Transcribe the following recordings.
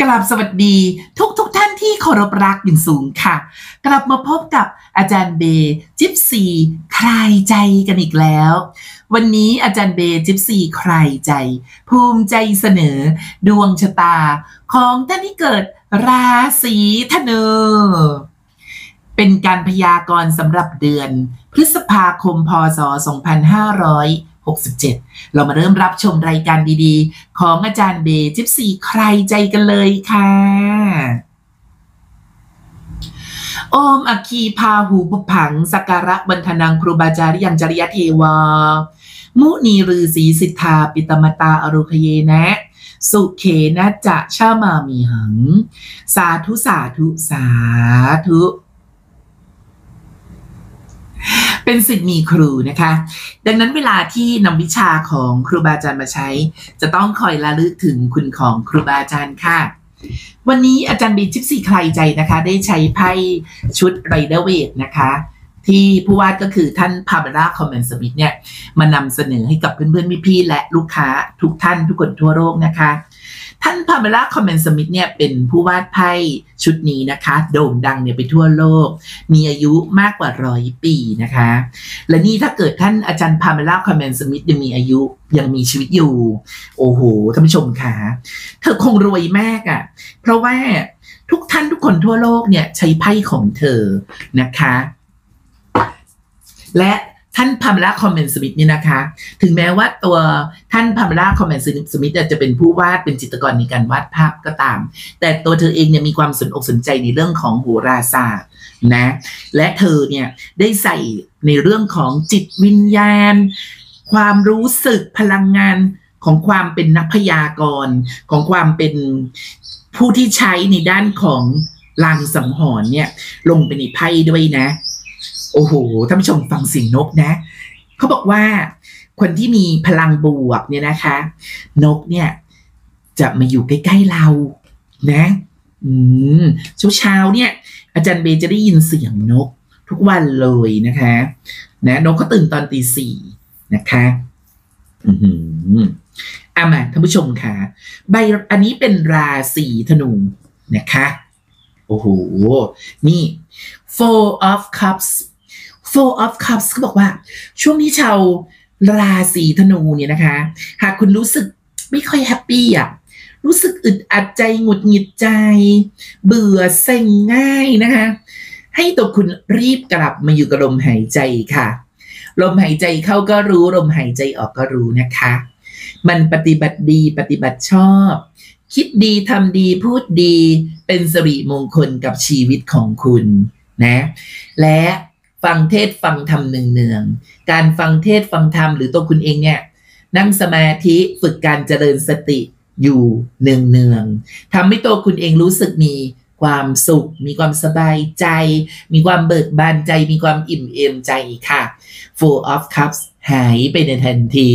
กลับสวัสดีทุกทุกท่านที่เคารพรักอย่างสูงค่ะ กลับมาพบกับอาจารย์เบจิปซีคลายใจกันอีกแล้ว วันนี้อาจารย์เบจิปซีคลายใจ ภูมิใจเสนอ ดวงชะตา ของท่านที่เกิดราศีธนูเป็นการพยากรณ์สำหรับเดือน พฤษภาคมพศ 2550 2567 เรามาเริ่มรับชมรายการดีๆ ของอาจารย์เบจิปซีใครใจกันเลยค่ะ โอมอคีพาหูบุผังสกการะบันทนังครูบาจาริยังจริยเทวา มุนีฤาษีสิทธาปิตมตาอรุคเยนะ สุเขนะจะชามามีหัง สาธุสาธุสาธุ เป็นสิทธิ์มีครูนะคะ ดังนั้นเวลาที่นำวิชาของครูบาอาจารย์มาใช้ จะต้องคอยระลึกถึงคุณของครูบาอาจารย์ค่ะ วันนี้อาจารย์เบย์ยิปซีไขใจนะคะ ได้ใช้ไพ่ชุด Rider Waite นะคะที่ผู้วาดก็คือท่าน Pamela Colman Smith เนี่ยมานำเสนอให้กับเพื่อนๆพี่ๆและลูกค้าทุกท่านทุกคนทั่วโลกนะคะ ท่าน Pamela Colman Smith เนี่ยเป็นผู้วาดไพ่ชุดนี้นะคะ โด่งดังเนี่ยไปทั่วโลก มีอายุมากกว่าร้อยปีนะคะ และนี่ถ้าเกิดท่านอาจารย์ Pamela Colman Smith ยังมีอายุยังมีชีวิตอยู่ โอ้โหท่านผู้ชมค่ะเธอคงรวยมากอะค่ะ เพราะว่าทุกท่านทุกคนทั่วโลกเนี่ยใช้ไพ่ของเธอนะคะ และ ท่าน Pamela Colman Smith นี่นะคะ ถึงแม้ว่าตัวท่าน Pamela Colman Smith จะเป็นผู้วาดเป็นจิตรกรในการวาดภาพก็ตาม แต่ตัวเธอเองเนี่ยมีความสนอกสนใจในเรื่องของโหราศาสตร์นะ และเธอเนี่ยได้ใส่ในเรื่องของจิตวิญญาณ ความรู้สึกพลังงานของความเป็นนักพยากรณ์ของความเป็นผู้ที่ใช้ในด้านของลางสังหรณ์เนี่ยลงไปในไพ่ด้วยนะ โอ้โหท่านผู้ชมฟังเสียงนกนะเขาบอกว่าคนที่มีพลังบวกเนี่ยนะคะ นกเนี่ย จะมาอยู่ใกล้ๆเรา นะ อืมเช้าเช้าๆเนี่ย อาจารย์เบย์จะได้ยินเสียงนก ทุกวันเลยนะคะ นะนกก็ตื่นตอนตีสี่นะคะอืมอะมาท่านผู้ชมค่ะ ใบอันนี้เป็นราศีธนูนะคะ โอ้โห นี่ four of cups four of cups เขาบอกว่า ช่วงนี้ชาวราศีธนูเนี่ยนะคะ หากคุณรู้สึกไม่ค่อย happy อะรู้สึกอึดอัดใจหงุดหงิดใจ เบื่อเซ็งง่ายนะคะ ให้ตัวคุณรีบกลับมาอยู่กับลมหายใจค่ะ ลมหายใจเข้าก็รู้ลมหายใจออกก็รู้นะคะ หมั่นปฏิบัติดีปฏิบัติชอบ คิดดีทำดีพูดดีเป็นสิริมงคลกับชีวิตของคุณนะ และ ฟังเทศฟังธรรมเนืองๆการฟังเทศฟังธรรมหรือตัวคุณเองเนี่ยนั่งสมาธิฝึกการเจริญสติอยู่เนืองๆทำให้ตัวคุณเองรู้สึกมีความสุข มีความสบายใจ มีความเบิกบานใจ มีความอิ่มเอมใจค่ะ full of Cups หายไปในทันที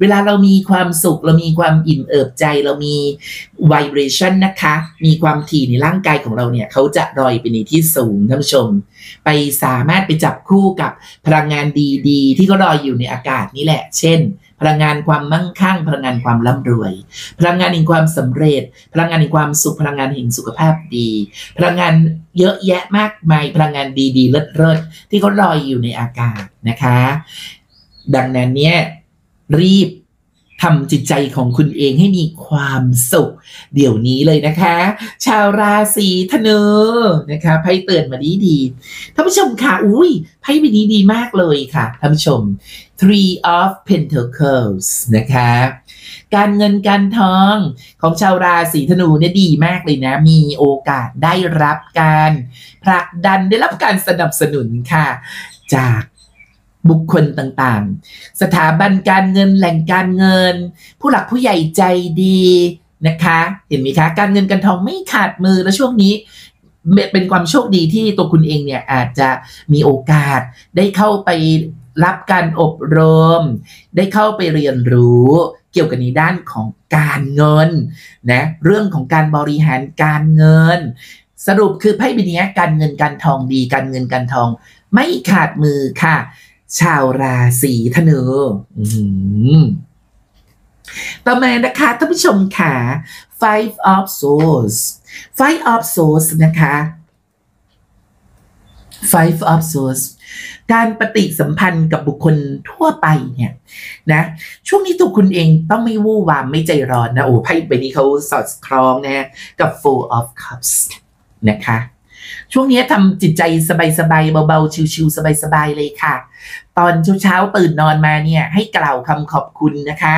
เวลาเรามีความสุขเรามีความอิ่มเอิบใจ เรามี vibration นะคะ มีความถี่ในร่างกายของเราเนี่ยเขาจะลอยไปในที่สูงท่านผู้ชม ไปสามารถไปจับคู่กับพลังงานดีๆ ที่ก็ลอยอยู่ในอากาศนี่แหละ เช่น พลังงานความมั่งคั่ง พลังงานความร่ำรวย พลังงานแห่งความสำเร็จ พลังงานแห่งความสุขพลังงานแห่งสุขภาพดี พลังงานเยอะแยะมากมายพลังงานดีๆเลิศๆที่เขาลอยอยู่ในอากาศนะคะ ดังนั้นเนี่ยรีบทำจิตใจของคุณเองให้มีความสุข เดี๋ยวนี้เลยนะคะ ชาวราศีธนูนะคะไพ่เตือนมาดีดีท่านผู้ชมค่ะ อุ้ยไพ่ใบนี้ดีมากเลยค่ะท่านผู้ชม Three of Pentacles นะคะ การเงินการทองของชาวราศีธนูเนี่ยดีมากเลยนะ มีโอกาสได้รับการผลักดันได้รับการสนับสนุนค่ะ จาก บุคคลต่างๆ สถาบันการเงินแหล่งการเงิน ผู้หลักผู้ใหญ่ใจดีนะคะ เห็นไหมคะ การเงินการทองไม่ขาดมือแล้วช่วงนี้เป็นความโชคดีที่ตัวคุณเองเนี่ยอาจจะมีโอกาสได้เข้าไปรับการอบรม ได้เข้าไปเรียนรู้เกี่ยวกับในด้านของการเงินนะเรื่องของการบริหารการเงิน สรุปคือไพ่ใบนี้การเงินการทองดี การเงินการทอง ไม่ขาดมือค่ะ ชาวราศีธนูต่อมานะคะท่านผู้ชมค่ะ five of swords five of swords นะคะ five of swords การปฏิสัมพันธ์กับบุคคลทั่วไปเนี่ยนะช่วงนี้ตัวคุณเองต้องไม่วู่วามไม่ใจร้อนนะ โอ้ไพ่ใบนี้เขาสอดคล้องนะกับ four of cups นะคะ ช่วงนี้ทำจิตใจสบายๆเบาๆชิวๆสบายๆเลยค่ะ ตอนเช้าๆตื่นนอนมาเนี่ย ให้กล่าวคำขอบคุณนะคะ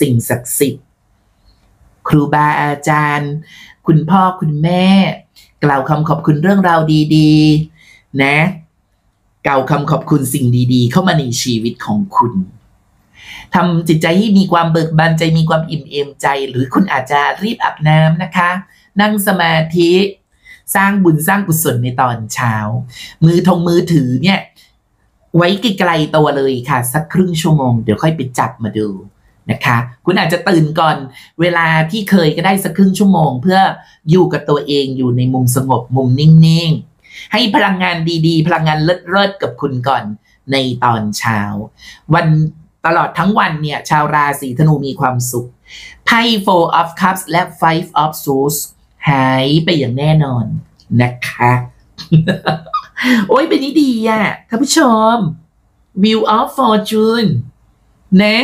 สิ่งศักดิ์สิทธิ์ครูบาอาจารย์ คุณพ่อคุณแม่ กล่าวคำขอบคุณเรื่องราวดีๆ นะ กล่าวคำขอบคุณสิ่งดีๆ เข้ามาในชีวิตของคุณทำจิตใจให้มีความเบิกบานใจมีความอิ่มเอมใจ หรือคุณอาจจะรีบอาบน้ำนะคะ นั่งสมาธิ สร้างบุญสร้างกุศลในตอนเช้า มือทงมือถือเนี่ยไว้ไกลๆตัวเลยค่ะ สักครึ่งชั่วโมงเดี๋ยวค่อยไปจับมาดูนะคะ คุณอาจจะตื่นก่อนเวลาที่เคยก็ได้สักครึ่งชั่วโมง เพื่ออยู่กับตัวเองอยู่ในมุมสงบมุมนิ่งๆ ให้พลังงานดีๆ พลังงานเลิศๆกับคุณก่อนในตอนเช้า วันตลอดทั้งวันเนี่ย ชาวราศีธนูมีความสุขไพ่ four of cups และ five of swords หายไปอย่างแน่นอนนะคะ โอ้ยเป็นนี้ดีอะท่านผู้ชม View of Fortune นะ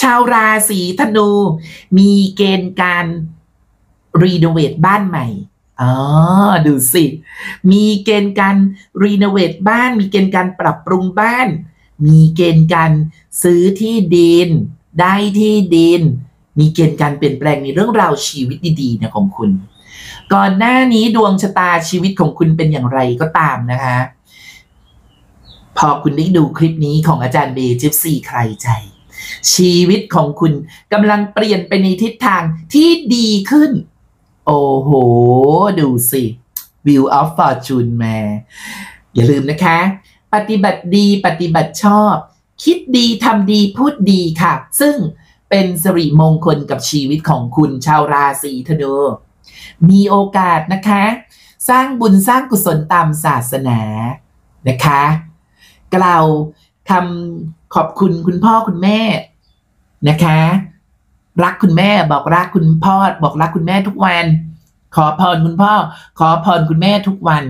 ชาวราศีธนู มีเกณฑ์การรีโนเวทบ้านใหม่อ๋อดูสิ มีเกณฑ์การรีโนเวทบ้าน มีเกณฑ์การปรับปรุงบ้าน มีเกณฑ์การซื้อที่ดิน ได้ที่ดิน มีเกณฑ์การเปลี่ยนแปลงในเรื่องราวชีวิตดีๆนะของคุณ ก่อนหน้านี้ดวงชะตาชีวิตของคุณเป็นอย่างไรก็ตามนะคะ พอคุณได้ดูคลิปนี้ของอาจารย์เบจิฟซี่ใครใจ ชีวิตของคุณกำลังเปลี่ยนไปในทิศทางที่ดีขึ้น โอ้โห ดูสิ View of Fortune แม่อย่าลืมนะคะ ปฏิบัติดีปฏิบัติชอบ คิดดีทำดีพูดดีค่ะ ซึ่ง เป็นสิริมงคลกับชีวิตของคุณชาวราศีธนูมีโอกาสนะคะ สร้างบุญสร้างกุศลตามศาสนานะคะ กล่าวคำขอบคุณคุณพ่อคุณแม่นะคะ รักคุณแม่บอกรักคุณพ่อบอกรักคุณแม่ทุกวัน ขอพรคุณพ่อ ขอพรคุณแม่ทุกวัน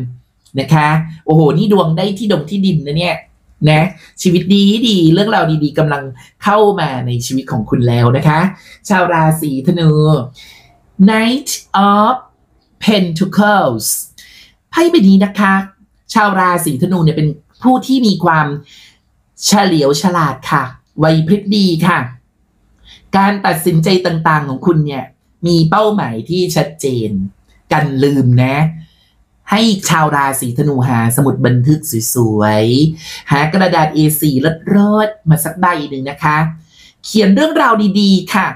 นะคะ โอ้โห นี่ดวงได้ที่ดงที่ดินนะเนี่ย นะชีวิตดีดีเรื่องราวดีๆกำลังเข้ามาในชีวิตของคุณแล้วนะคะ ชาวราศีธนู Knight of Pentacles ไพ่ใบนี้นะคะ ชาวราศีธนูเนี่ยเป็นผู้ที่มีความเฉลียวฉลาดค่ะไวพริบดีค่ะ การตัดสินใจต่างๆของคุณเนี่ยมีเป้าหมายที่ชัดเจน กันลืมนะ ให้ชาวราศีธนูหาสมุดบันทึกสวยๆ หากระดาษ A4 รดมาสักใบหนึ่งนะคะ เขียนเรื่องราวดีๆ ค่ะ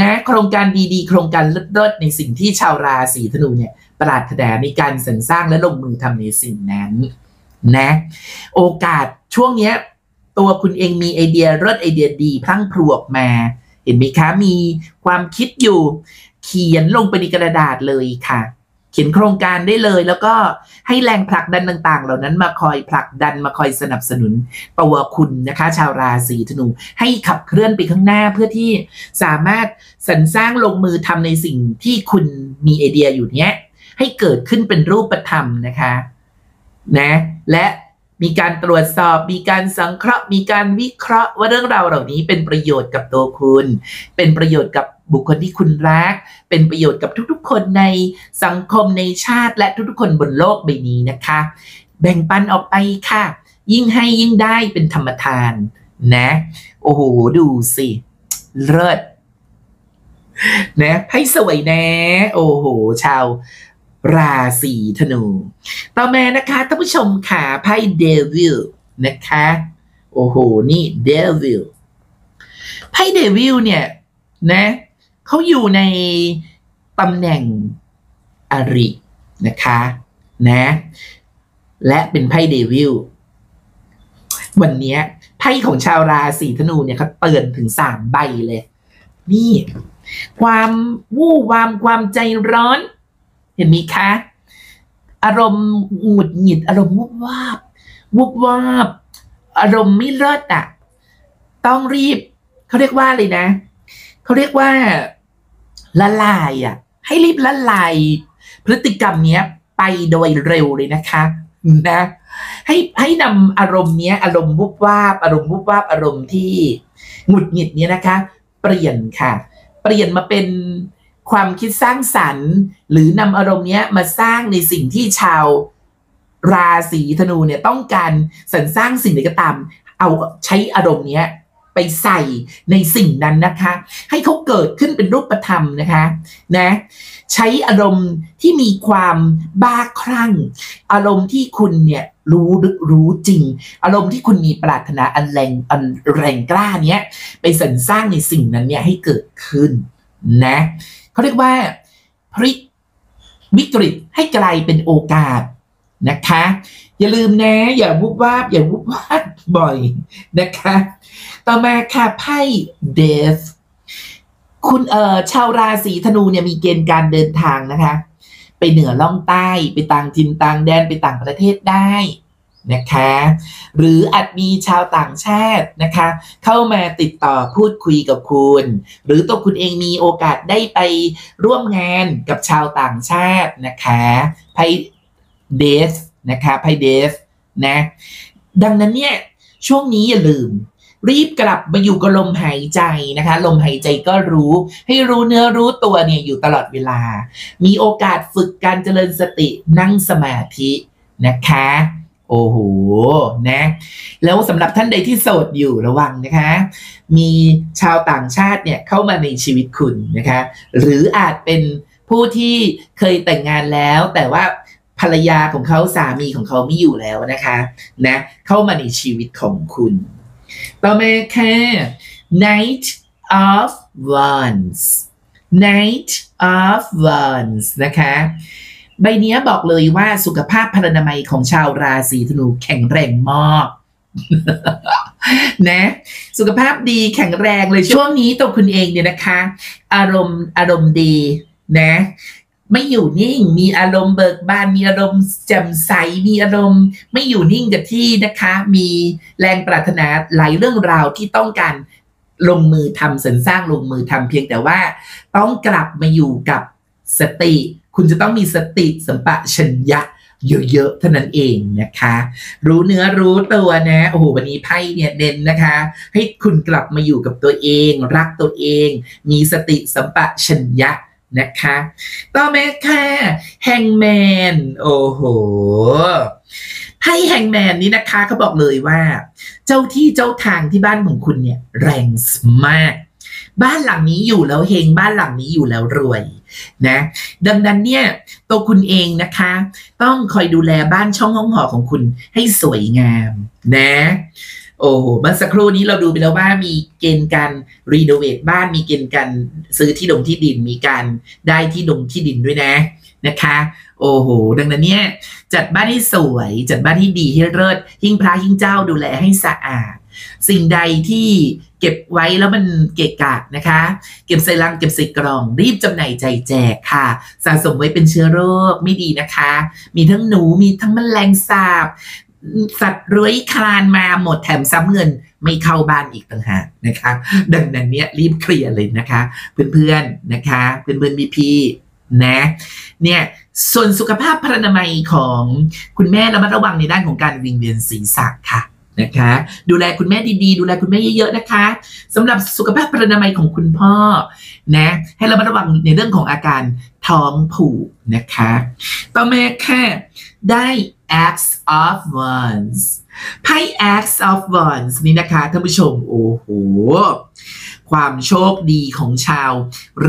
นะโครงการดีๆ โครงการเลิศๆในสิ่งที่ชาวราศีธนูเนี่ยปรารถนาในการสรรสร้างและลงมือทำในสิ่งนั้นนะ โอกาสช่วงเนี้ยตัวคุณเองมีไอเดียเลิศไอเดียดีพลั้งพลูออกมา เห็นไหมคะมีความคิดอยู่ เขียนลงไปในกระดาษเลยค่ะ เขียนโครงการได้เลย แล้วก็ให้แรงผลักดันต่าง ๆ เหล่านั้นมาคอยผลักดันมาคอยสนับสนุนตัวคุณนะคะ ชาวราศีธนู ให้ขับเคลื่อนไปข้างหน้าเพื่อที่สามารถสรรสร้างลงมือทำในสิ่งที่คุณมีไอเดียอยู่เนี้ย ให้เกิดขึ้นเป็นรูปธรรมนะคะนะและมีการตรวจสอบ มีการสังเคราะห์ มีการวิเคราะห์ว่าเรื่องราวเหล่านี้เป็นประโยชน์กับตัวคุณ เป็นประโยชน์กับ บุคคลที่คุณรัก เป็นประโยชน์กับทุกๆ คนในสังคมในชาติและทุกๆ คนบนโลกใบนี้นะคะ แบ่งปันออกไปค่ะ ยิ่งให้ยิ่งได้เป็นธรรมทานนะ โอ้โห ดูสิ เลิศนะให้สวยนะโอ้โห ชาวราศีธนู ต่อมานะคะท่านผู้ชมค่ะไพ่ Devil นะคะ โอ้โห นี่ Devil ไพ่ Devil เนี่ยนะ เขาอยู่ในตำแหน่งอรินะคะนะและเป็นไพ่เดวิลวันนี้ไพ่ของชาวราศีธนูเนี่ยเขาเตือนถึงสามใบเลย นี่ ความวู่วามความใจร้อน เห็นไหมคะ อารมณ์หงุดหงิด อารมณ์วุบวาบวุบวาบ อารมณ์ไม่เลิศอะ ต้องรีบ เขาเรียกว่าเลยนะ เขาเรียกว่า ละลายอะ ให้รีบละลาย พฤติกรรมเนี้ย ไปโดยเร็วเลยนะคะนะให้ให้นำอารมณ์เนี้ย อารมณ์วุบวาบอารมณ์วุบวาบอารมณ์ที่หงุดหงิดเนี้ยนะคะ เปลี่ยนค่ะ เปลี่ยนมาเป็นความคิดสร้างสรรค์ หรือนำอารมณ์เนี้ยมาสร้างในสิ่งที่ชาวราศีธนูเนี่ยต้องการสรรสร้างสิ่งใดก็ตาม เอาใช้อารมณ์เนี้ย ไปใส่ในสิ่งนั้นนะคะ ให้เขาเกิดขึ้นเป็นรูปธรรมนะคะนะใช้อารมณ์ที่มีความบ้าคลั่ง อารมณ์ที่คุณเนี่ยรู้ลึกรู้จริง อารมณ์ที่คุณมีปรารถนาอันแรงอันแรงกล้าเนี้ยไปสรรสร้างในสิ่งนั้นเนี่ยให้เกิดขึ้นนะเขาเรียกว่าพลิกวิกฤตให้กลายเป็นโอกาสนะคะ อย่าลืมนะ อย่าวุบวาบอย่าวุบวาบบ่อยนะคะ ต่อมาค่ะไพ่ death คุณเอ่อชาวราศีธนูเนี่ยมีเกณฑ์การเดินทางนะคะ ไปเหนือล่องใต้ไปต่างถิ่นต่างแดนไปต่างประเทศได้นะคะ หรืออาจมีชาวต่างชาตินะคะ เข้ามาติดต่อพูดคุยกับคุณ หรือตัวคุณเองมีโอกาสได้ไปร่วมงานกับชาวต่างชาตินะคะไพ่เดสนะคะไพ่เดสนะ ดังนั้นเนี่ยช่วงนี้อย่าลืม รีบกลับมาอยู่กับลมหายใจนะคะ ลมหายใจก็รู้ ให้รู้เนื้อรู้ตัวเนี่ยอยู่ตลอดเวลา มีโอกาสฝึกการเจริญสตินั่งสมาธินะคะโอ้โห นะ แล้วสำหรับท่านใดที่โสดอยู่ระวังนะคะ มีชาวต่างชาติเนี่ยเข้ามาในชีวิตคุณนะคะ หรืออาจเป็นผู้ที่เคยแต่งงานแล้ว แต่ว่าภรรยาของเขาสามีของเขาไม่อยู่แล้วนะคะ นะ เข้ามาในชีวิตของคุณ ต่อมาค่ะ Knight of Wands Knight of Wands นะคะใบนี้บอกเลยว่าสุขภาพพรรณนามัยของชาวราศีธนูแข็งแรงมากนะสุขภาพดีแข็งแรงเลยช่วงนี้ตัวคุณเองเนี่ยนะคะ อารมณ์อารมณ์ดีนะ ไม่อยู่นิ่ง มีอารมณ์เบิกบาน มีอารมณ์แจ่มใส มีอารมณ์ ไม่อยู่นิ่งกับที่นะคะ มีแรงปรารถนาหลายเรื่องราวที่ต้องการลงมือทำสรรสร้างลงมือทำเพียงแต่ว่า ต้องกลับมาอยู่กับสติ คุณจะต้องมีสติสัมปชัญญะเยอะๆเท่านั้นเองนะคะ รู้เนื้อรู้ตัวนะโอ้โหวันนี้ไพ่เนี่ยเน้นนะคะ ให้คุณกลับมาอยู่กับตัวเอง รักตัวเอง มีสติสัมปชัญญะ นะคะต่อมาค่ะแฮงแมนโอ้โหไพ่แฮงแมนนี้นะคะเขาบอกเลยว่า เจ้าที่เจ้าทางที่บ้านของคุณเนี่ย แรงมาก บ้านหลังนี้อยู่แล้วเฮงบ้านหลังนี้อยู่แล้วรวยนะ ดังนั้นเนี่ยตัวคุณเองนะคะ ต้องคอยดูแลบ้านช่องห้องหอของคุณให้สวยงามนะ โอ้โหเมื่อสักครู่นี้เราดูไปแล้วว่ามีเกณฑ์การรีโนเวทบ้านมีเกณฑ์การซื้อที่ดงที่ดินมีการได้ที่ดงที่ดินด้วยนะนะคะ โอ้โห ดังนั้นเนี่ยจัดบ้านให้สวย จัดบ้านให้ดีให้เลิศหิ้งพระหิ้งเจ้าดูแลให้สะอาด สิ่งใดที่เก็บไว้แล้วมันเกะกะนะคะ เก็บใส่ลังเก็บใส่กล่อง รีบจำหน่ายใจแจกค่ะ สะสมไว้เป็นเชื้อโรคไม่ดีนะคะ มีทั้งหนูมีทั้งแมลงสาบ สัตว์เลื้อยคลานมาหมดแถมซ้ำเงินไม่เข้าบ้านอีกต่างหากนะคะ ดังนั้นเนี่ยรีบเคลียร์เลยนะคะ เพื่อนๆนะคะ เพื่อนๆพี่ๆนะเนี่ยส่วนสุขภาพพรรณนามัยของคุณแม่ระมัดระวังในด้านของการวิงเวียนศีรษะค่ะนะคะ ดูแลคุณแม่ดีๆ ดูแลคุณแม่เยอะๆนะคะสำหรับสุขภาพพรรณนามัยของคุณพ่อนะให้ระมัดระวังในเรื่องของอาการท้องผูกนะคะ ต่อมาค่ะได้ Acts of Wands ไพ่ Acts of Wands นี่นะคะท่านผู้ชม โอ้โห ความโชคดีของชาว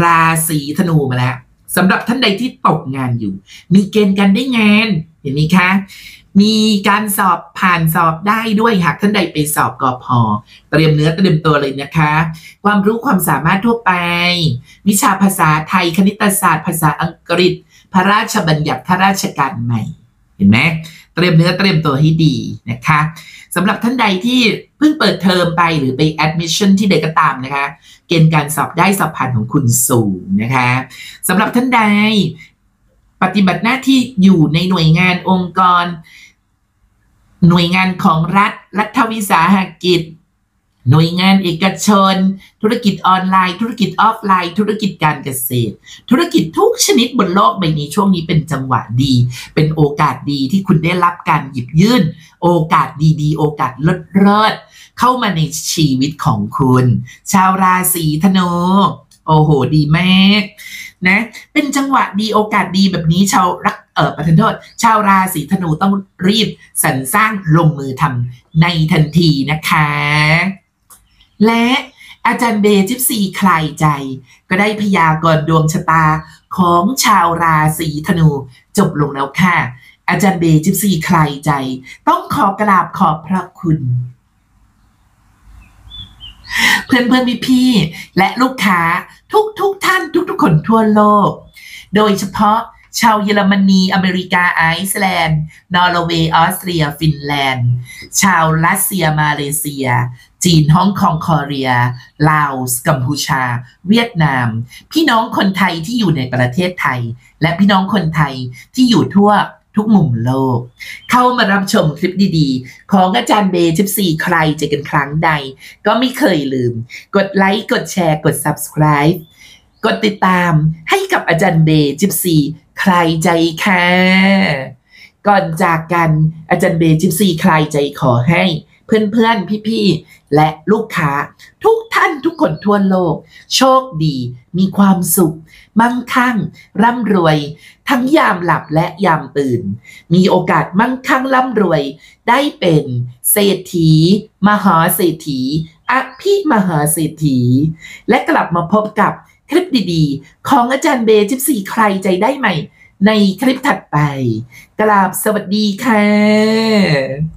ราศีธนูมาแล้วสำหรับท่านใดที่ตกงานอยู่ มีเกณฑ์การได้งานเห็นไหมคะ มีการสอบผ่านสอบได้ด้วยหากท่านใดไปสอบกอพอเตรียมเนื้อเตรียมตัวเลยนะคะ ความรู้ความสามารถทั่วไป วิชาภาษาไทยคณิตศาสตร์ ภาษาอังกฤษ พระราชบัญญัติข้าราชการใหม่ ห็นไหมเตรียมเนื้อเตรียมตัวให้ดีนะคะสำหรับท่านใดที่เพิ่งเปิดเทอมไปหรือไป admission ที่ใดก็ตามนะคะ เกณฑ์การสอบได้สอบผ่านของคุณสูงนะคะสำหรับท่านใดปฏิบัติหน้าที่อยู่ในหน่วยงานองค์กร หน่วยงานของรัฐ รัฐวิสาหกิจ หน่วยงานเอกชน ธุรกิจออนไลน์ ธุรกิจออฟไลน์ ธุรกิจการเกษตร ธุรกิจทุกชนิดบนโลกใบนี้ช่วงนี้เป็นจังหวะดี เป็นโอกาสดีที่คุณได้รับการหยิบยื่น โอกาสดีๆ โอกาสเลิศๆเข้ามาในชีวิตของคุณ ชาวราศีธนูโอ้โห ดีมากนะ เป็นจังหวะดีโอกาสดีแบบนี้ชาวรักเออประทานโทษ ชาวราศีธนูต้องรีบสรรสร้างลงมือทำในทันทีนะคะ และอาจารย์เบจิปซีคลายใจ ก็ได้พยากรณ์ดวงชะตาของชาวราศีธนูจบลงแล้วค่ะ อาจารย์เบจิปซีคลายใจ ต้องขอกราบขอบพระคุณเพื่อนเพื่อนพี่พี่และลูกค้าทุกทุกๆท่านทุกทุกๆคนทั่วโลก โดยเฉพาะ ชาวเยอรมนีอเมริกาไอซ์แลนด์นอร์เวย์ออสเตรีย ฟินแลนด์ ชาวรัสเซียมาเลเซีย จีนฮ่องกง Korea ลาวกัมพูชา เวียดนาม พี่น้องคนไทยที่อยู่ในประเทศไทย และพี่น้องคนไทยที่อยู่ทั่วทุกมุมโลก เข้ามารับชมคลิปดีๆ ของอาจารย์เบย์ยิปซีไขใจเจอกันครั้งใด ก็ไม่เคยลืม กดไลค์ กดแชร์ กด subscribe กดติดตามให้กับอาจารย์เบย์จิปซีใครใจค่ะ ก่อนจากกันอาจารย์เบย์จิปซีใครใจขอให้เพื่อนๆ พี่ๆ และลูกค้า ทุกท่านทุกคนทั่วโลก โชคดี มีความสุข มั่งคั่ง ร่ำรวย ทั้งยามหลับและยามตื่น มีโอกาสมั่งคั่งร่ำรวย ได้เป็นเศรษฐี มหาเศรษฐีอภิมหาเศรษฐี และกลับมาพบกับ คลิปดีๆ ของอาจารย์เบย์จิปสี่ใครใจได้ใหม่ ในคลิปถัดไป กราบสวัสดีค่ะ